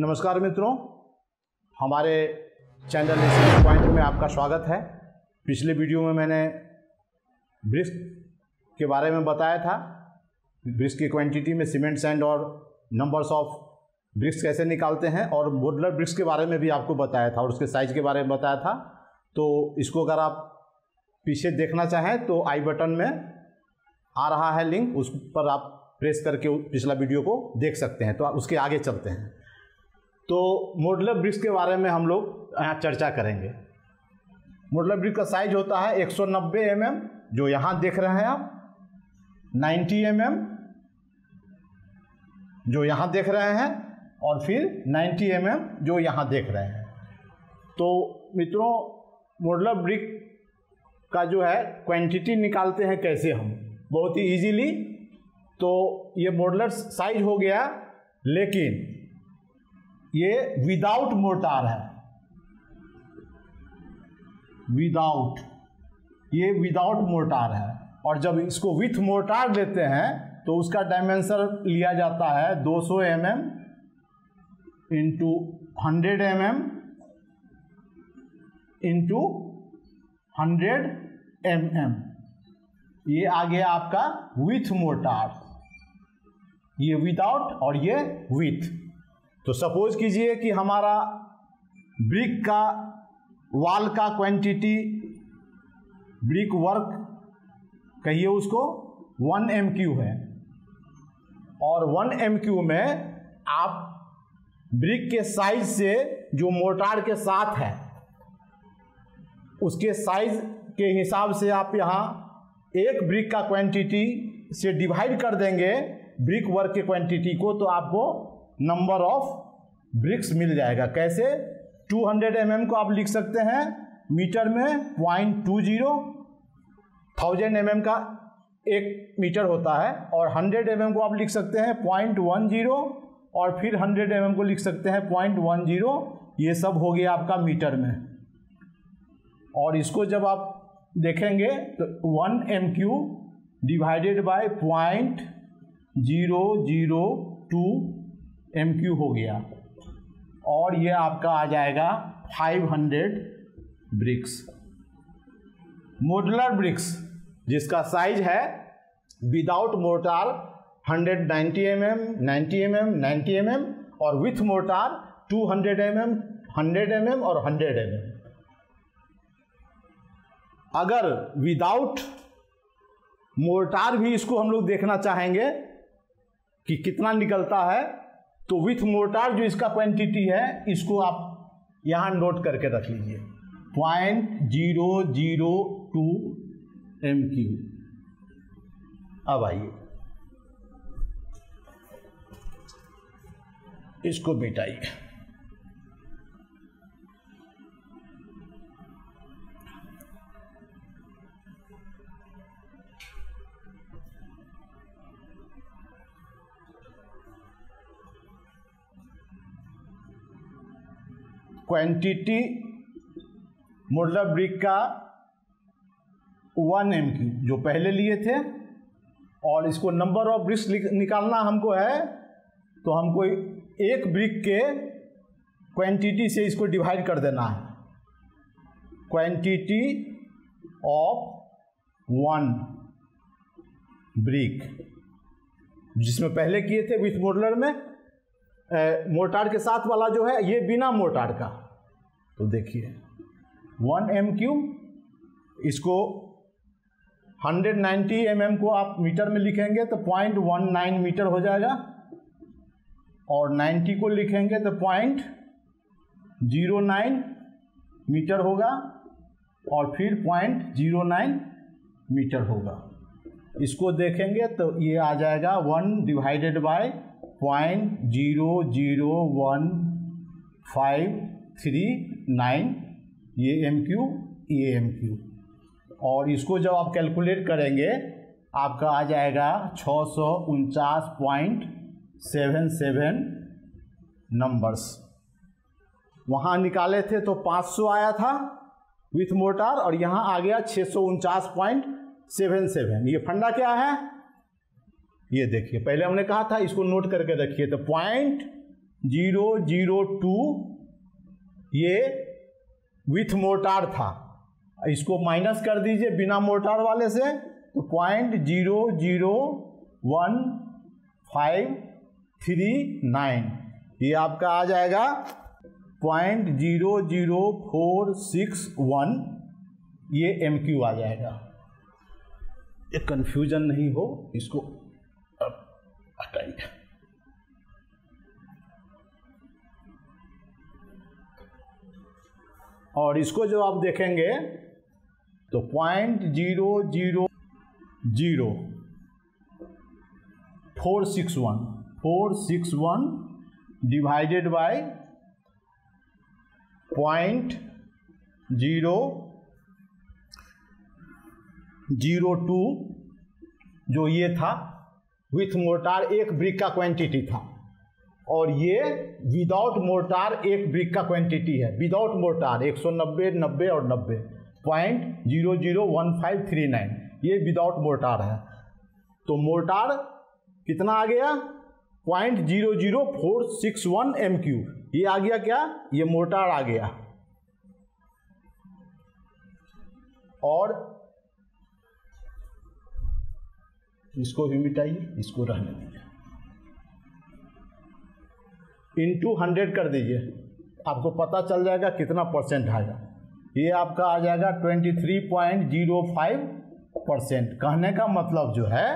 नमस्कार मित्रों, हमारे चैनल पॉइंट में आपका स्वागत है। पिछले वीडियो में मैंने ब्रिक्स के बारे में बताया था ब्रिक्स की क्वांटिटी में सीमेंट सैंड और नंबर्स ऑफ़ ब्रिक्स कैसे निकालते हैं और मॉडलर ब्रिक्स के बारे में भी आपको बताया था और उसके साइज़ के बारे में बताया था। तो इसको अगर आप पीछे देखना चाहें तो आई बटन में आ रहा है लिंक उस पर आप प्रेस करके पिछला वीडियो को देख सकते हैं। तो आप उसके आगे चलते हैं। तो मॉडलर ब्रिक्स के बारे में हम लोग यहाँ चर्चा करेंगे। मॉडलर ब्रिक्स का साइज़ होता है 190 सौ mm जो यहाँ देख रहे हैं आप 90 mm जो यहाँ देख रहे हैं, और फिर 90 mm जो यहाँ देख रहे हैं। तो मित्रों मॉडलर ब्रिक का जो है क्वांटिटी निकालते हैं कैसे हम? बहुत ही इजीली तो ये मॉडलर साइज़ हो गया, लेकिन ये विदाउट मोटार है। विदाउट ये विदाउट मोटार है। और जब इसको विथ मोटार लेते हैं तो उसका डायमेंशन लिया जाता है 200 सौ M M into hundred M M into hundred M M. ये आ गया आपका विथ मोटार ये विदाउट और ये विथ तो सपोज़ कीजिए कि हमारा ब्रिक का, वाल का क्वांटिटी ब्रिक वर्क, कहिए उसको, वन एम क्यू है। और वन एम क्यू में आप ब्रिक के साइज़ से जो मोटार के साथ है, उसके साइज़ के हिसाब से आप यहाँ एक ब्रिक का क्वांटिटी से डिवाइड कर देंगे ब्रिक वर्क के क्वांटिटी को तो आपको नंबर ऑफ़ ब्रिक्स मिल जाएगा। कैसे? 200 हंड्रेड mm को आप लिख सकते हैं, मीटर में point two zero thousand M का एक मीटर होता है, और 100 mm को आप लिख सकते हैं पॉइंट वन ज़ीरो और फिर 100 mm को लिख सकते हैं पॉइंट वन ज़ीरो ये सब हो गया आपका मीटर में। और इसको जब आप देखेंगे तो one M Q divided by point zero zero two M Q हो गया। और ये आपका आ जाएगा 500 ब्रिक्स मॉडुलर ब्रिक्स जिसका साइज़ है without mortar 190 M M ninety M M ninety M M और with mortar 200 M M hundred M M और 100 एम एम अगर विदाउट मोर्टार भी इसको हम लोग देखना चाहेंगे कि कितना निकलता है तो विथ मोर्टार जो इसका क्वांटिटी है, इसको आप यहाँ नोट करके रख लीजिए। Point zero zero two M Q अब आइए। इसको मिटाइए। क्वांटिटी मॉडलर ब्रिक का वन एम क्यू जो पहले लिए थे, और इसको नंबर ऑफ़ ब्रिक्स निकालना हमको है तो हमको एक ब्रिक के क्वांटिटी से इसको डिवाइड कर देना है। क्वांटिटी ऑफ़ वन ब्रिक जिसमें पहले किए थे विथ मॉडलर में मोटार के साथ वाला जो है, ये बिना मोटार का। तो देखिए, वन एम क्यू इसको 190 नाइन्टी mm को आप मीटर में लिखेंगे तो पॉइंट वन नाइन मीटर हो जाएगा। और 90 को लिखेंगे तो पॉइंट ज़ीरो नाइन मीटर होगा और फिर पॉइंट ज़ीरो नाइन मीटर होगा। इसको देखेंगे तो ये आ जाएगा one divided by point zero zero one five three nine ये एम क्यू ये एम क्यू और इसको जब आप कैलकुलेट करेंगे, आपका आ जाएगा छः सौ उनचास पॉइंट सेवन सेवन नंबर्स वहाँ निकाले थे तो 500 आया था विथ मोटार और यहाँ आ गया छः सौ उनचास पॉइंट सेवन सेवन ये फंडा क्या है? ये देखिए, पहले हमने कहा था इसको नोट करके रखिए तो पॉइंट ज़ीरो ज़ीरो टू ये विथ मोटार था। इसको माइनस कर दीजिए बिना मोटार वाले से तो point zero zero one five three nine ये आपका आ जाएगा point zero zero four six one ये एम क्यू आ जाएगा। ये कन्फ्यूज़न नहीं हो, इसको हटाइए और इसको जो आप देखेंगे तो point zero zero zero four six one four six one divided by point zero zero two जो ये था विथ मोर्टार एक ब्रिक का क्वांटिटी था। और ये विदाउट मोर्टार एक ब्रिक का क्वांटिटी है। विदाउट मोटार 190 90 और 90 point zero zero one five three nine ये विदाउट मोर्टार है। तो मोर्टार कितना आ गया? Point zero zero four six one M Q ये आ गया क्या? ये मोर्टार आ गया। और इसको भी मिटाइए इसको रहने दीजिए। इंटू हंड्रेड कर दीजिए। आपको पता चल जाएगा कितना परसेंट आएगा। ये आपका आ जाएगा twenty three point zero five percent कहने का मतलब जो है,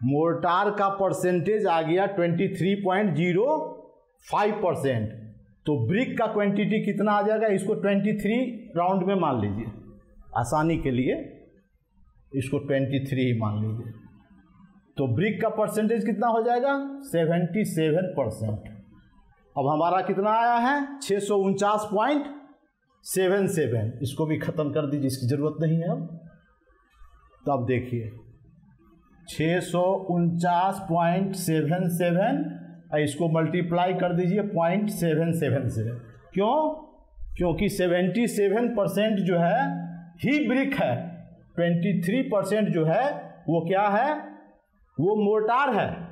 मोर्टार का परसेंटेज आ गया twenty three point zero five percent तो ब्रिक का क्वांटिटी कितना आ जाएगा, इसको ट्वेंटी थ्री राउंड में मान लीजिए। आसानी के लिए इसको ट्वेंटी थ्री ही मान लीजिए। तो ब्रिक का परसेंटेज कितना हो जाएगा? सेवेंटी सेवन परसेंट अब हमारा कितना आया है? छः सौ उनचास पॉइंट सेवन सेवन। इसको भी ख़त्म कर दीजिए, इसकी ज़रूरत नहीं है अब। तो अब देखिए छः सौ उनचास पॉइंट सेवन सेवन इसको मल्टीप्लाई कर दीजिए पॉइंट सेवन सेवन से क्यों? क्योंकि सेवेंटी सेवन परसेंट जो है, ही ब्रिक है। ट्वेंटी थ्री परसेंट जो है, वो क्या है? वो मोर्टार है।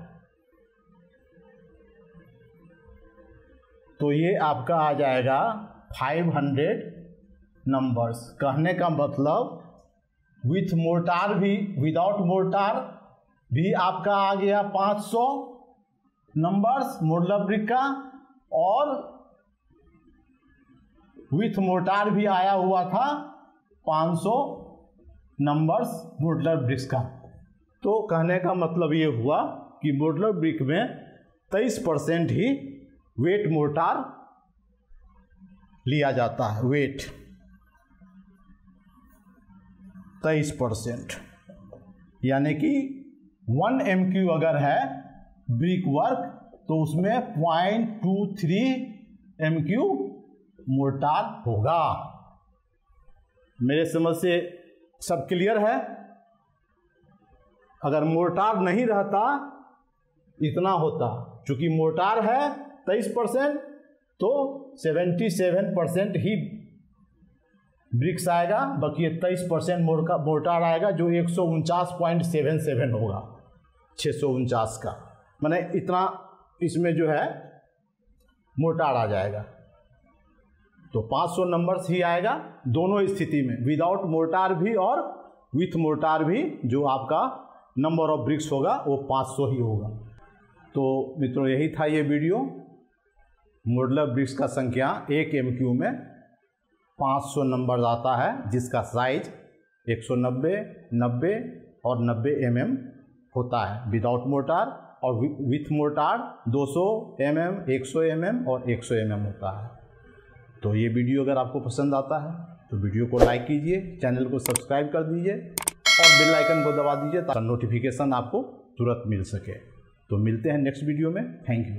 तो ये आपका आ जाएगा फाइव हंड्रेड नंबर्स कहने का मतलब विथ मोर्टार भी विदाउट मोर्टार भी आपका आ गया पाँच सौ नंबर्स मोडलर ब्रिक का और विथ मोटार भी आया हुआ था 500 नंबर्स मोडलर ब्रिक्स का। तो कहने का मतलब ये हुआ कि मोडलर ब्रिक में 23 परसेंट ही वेट मोटार लिया जाता है वेट 23 परसेंट। यानी कि वन एम क्यू अगर है ब्रिक वर्क तो उसमें point two three M Q mortar होगा। मेरे समझ से सब क्लियर है? अगर मोर्टार नहीं रहता, इतना होता। क्योंकि मोर्टार है तेईस परसेंट तो सेवेंटी सेवन परसेंट ही ब्रिक्स आएगा, बाकी तेईस परसेंट मोटार आएगा, जो एक सौ उनचास पॉइंट सेवन सेवन होगा छः सौ उनचास का। मैंने इतना इसमें जो है मोटार आ जाएगा। तो 500 नंबर्स ही आएगा दोनों स्थिति में विदाउट मोटार भी और विथ मोटार भी जो आपका नंबर ऑफ़ ब्रिक्स होगा वो 500 ही होगा। तो मित्रों यही था ये वीडियो मॉडलर ब्रिक्स का संख्या एक एम क्यू में 500 नंबर आता है जिसका साइज़ 190, 90 और 90 एम mm होता है। विदाउट मोटार और विथ मोटार 200 एम एक सौ एम एम और 100 एम एम होता है। तो ये वीडियो अगर आपको पसंद आता है तो वीडियो को लाइक कीजिए, चैनल को सब्सक्राइब कर दीजिए और बेल आइकन को दबा दीजिए ताकि नोटिफिकेशन आपको तुरंत मिल सके। तो मिलते हैं नेक्स्ट वीडियो में। Thank you